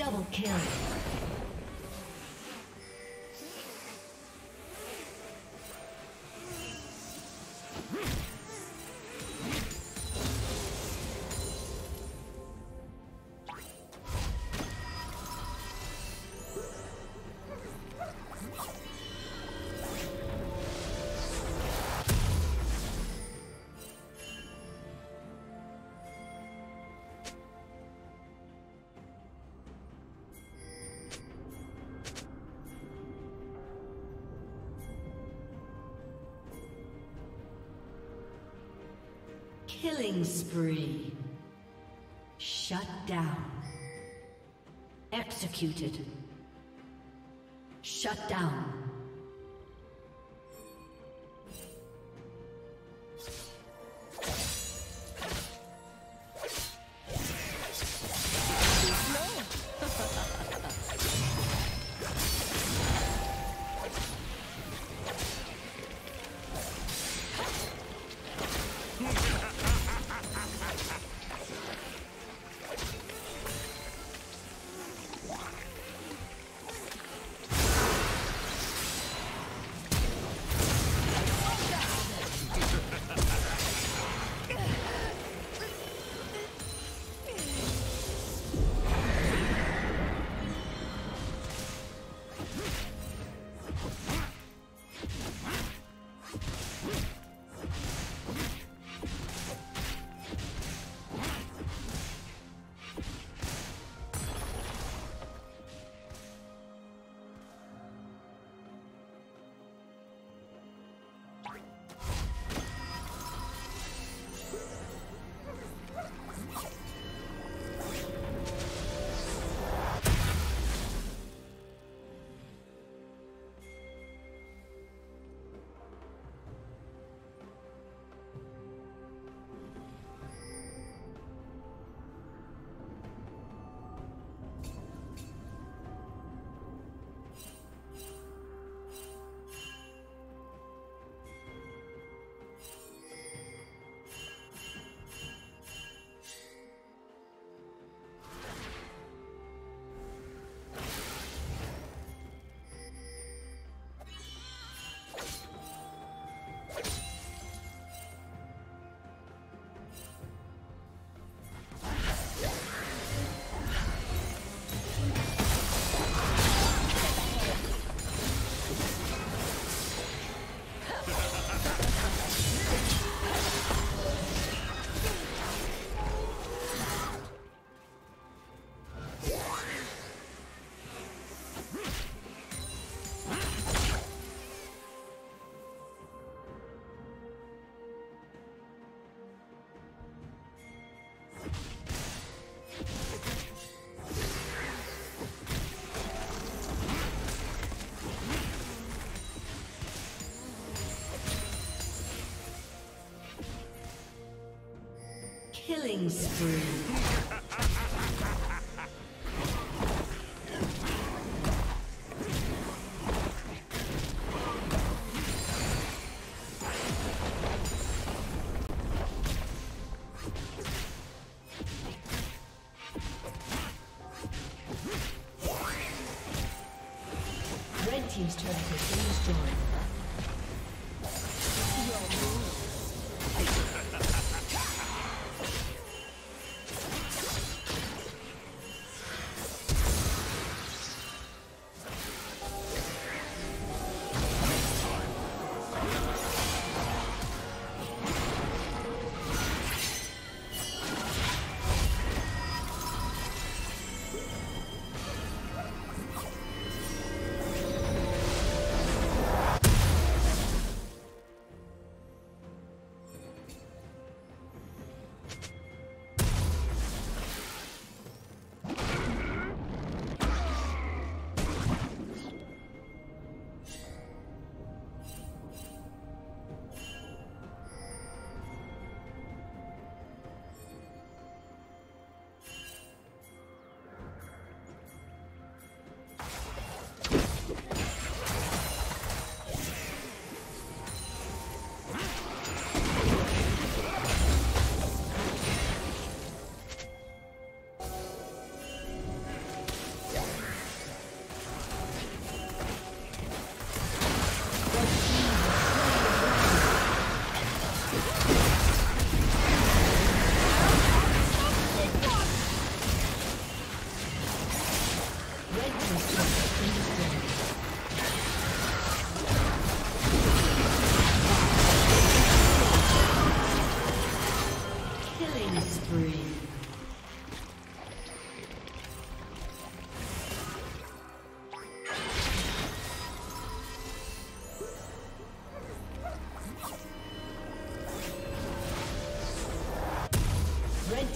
double kill. Killing spree. Shut down. Executed. Shut down. Killing spree.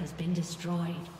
Has been destroyed.